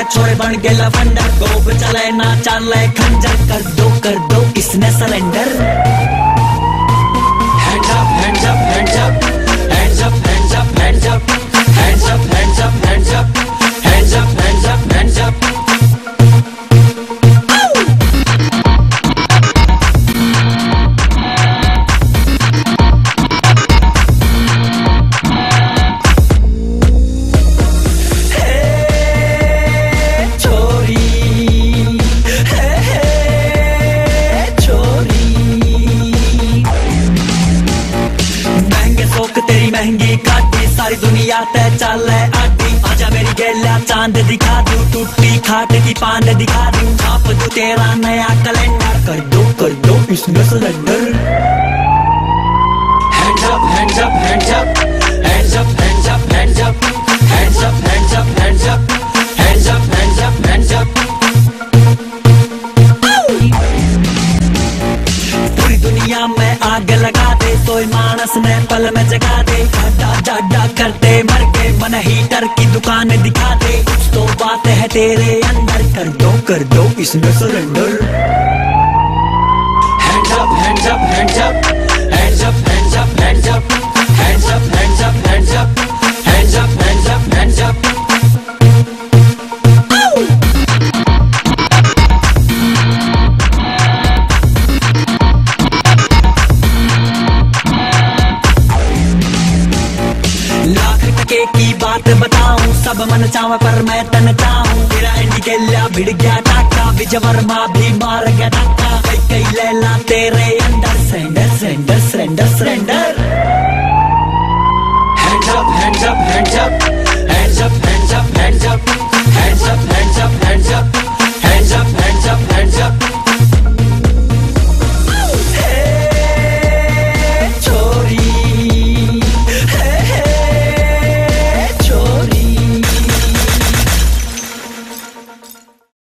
बन के लफंडर गोब चले ना चाले खंजर कर दो कर दो इसने सरेंडर महँगी महँगी काटी, सारी दुनिया ते चल है आटी। आजा मेरी गैला, चाँद दिखा दू, टूटी खाट की पान दिखा दू। छाप दू तेरा नया कैलेंडर कर दो कर दो इसमें सिलेंडर आग लगा ने पल में जगा दे। डा डा डा करते मर के मन हीटर की दुकान दिखा दे। कुछ तो बात है तेरे अंदर कर दो कर दो इसमें surrender hands up hands up hands up, टके की बात बताऊँ? सब मन चाव पर मैं तन चाहूँ तेरा इंडिकेला भिड़ गया टाका। विजय वर्मा भी मार गया टाका। कई कई लैला तेरे अंदर। Surrender surrender surrender surrender hands up hands up, hands up, hands up, hands up, hands up, hands up, hands up, hands up,